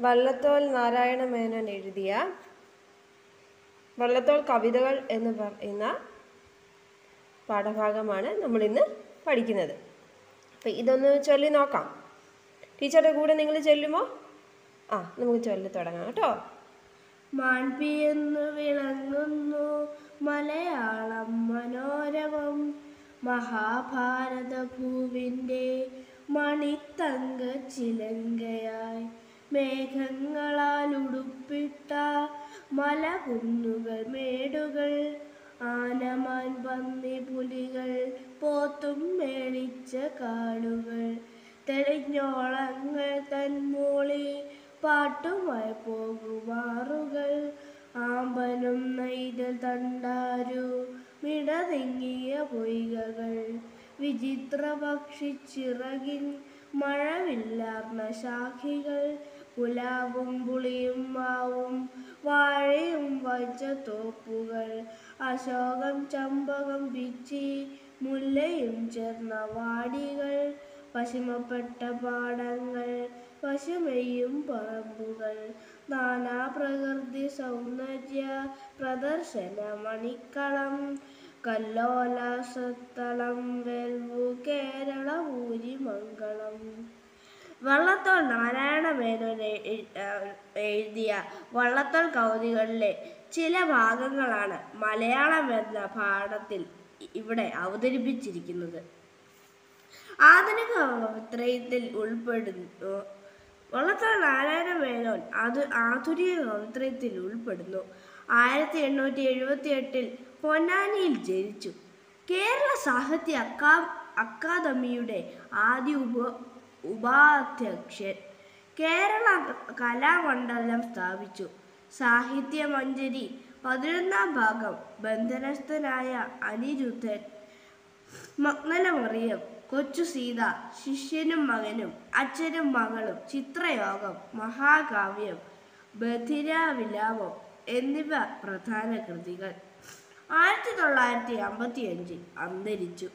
വള്ളത്തോൾ നാരായണ മേനോൻ എഴുതിയ വള്ളത്തോൾ കവിതകൾ എന്ന് പറയുന്ന പാഠഭാഗമാണ് നമ്മളിന്ന് പഠിക്കുന്നത്. അപ്പം ഇതൊന്ന് ചൊല്ലി നോക്കാം. ടീച്ചറുടെ കൂടെ നിങ്ങൾ ചൊല്ലുമോ? ആ നമുക്ക് ചൊല്ലി തുടങ്ങാം കേട്ടോ. മാൺപിയെന്നു വിളങ്ങുന്നു മലയാളം മനോരമം. മഹാഭാരത ഭൂവിന്റെ മണിത്തങ്ക ചിലങ്കയായി മേഘങ്ങളാൽ ഉടുപ്പിട്ട മലകുന്നുകൾ മേടുകൾ ആനമാൻ പന്നി പുലികൾ പോത്തും മേളിച്ച കാടുകൾ. തെളിഞ്ഞോളങ്ങൾ തന്മൂളി പാട്ടുമായി പോകുമാറുകൾ. ആമ്പനും നെയ്തൽ തണ്ടാരു മിടതിങ്ങിയ പൊയ്കകൾ. വിചിത്ര പക്ഷിച്ചിറകിൻ മഴവില്ലാർന്ന ശാഖികൾ പുലാവും പുളിയും മാവും വാഴയും വച്ച തോപ്പുകൾ അശോകം ചമ്പകം പിച്ചി മുല്ലയും ചേർന്ന വാടികൾ പശിമപ്പെട്ട പാടങ്ങൾ പശുമയും പറമ്പുകൾ നാനാ പ്രകൃതി സൗന്ദര്യ പ്രദർശന മണിക്കളം കല്ലോലാസത്തളം വെൽവു കേരള ഊരിമംഗളം വള്ളത്തോൾ നാരായണ മേനോൻ എഴുതിയ വള്ളത്തോൾ കൗതികളിലെ ചില ഭാഗങ്ങളാണ് മലയാളം എന്ന പാഠത്തിൽ ഇവിടെ അവതരിപ്പിച്ചിരിക്കുന്നത്. ആധുനിക കവിത്രയത്തിൽ ഉൾപ്പെടുന്നു. വള്ളത്തോൾ നാരായണ മേനോൻ അത് ആധുനിക കവിത്രയത്തിൽ ഉൾപ്പെടുന്നു. ആയിരത്തി എണ്ണൂറ്റി എഴുപത്തി എട്ടിൽ പൊന്നാനിയിൽ ജനിച്ചു. കേരള സാഹിത്യ അക്കാ അക്കാദമിയുടെ ആദ്യ ഉപ ഉപാധ്യക്ഷൻ കേരള കലാമണ്ഡലം സ്ഥാപിച്ചു. സാഹിത്യ മഞ്ജരി പതിനൊന്നാം ഭാഗം ബന്ധനസ്ഥനായ അനിരുദ്ധൻ മഗ്നലമറിയം കൊച്ചു സീത ശിഷ്യനും മകനും അച്ഛനും മകളും ചിത്രയോഗം മഹാകാവ്യം ബധിരാവിലാപം എന്നിവ പ്രധാന കൃതികൾ. ആയിരത്തി തൊള്ളായിരത്തി അമ്പത്തി അഞ്ചിൽ അന്തരിച്ചു.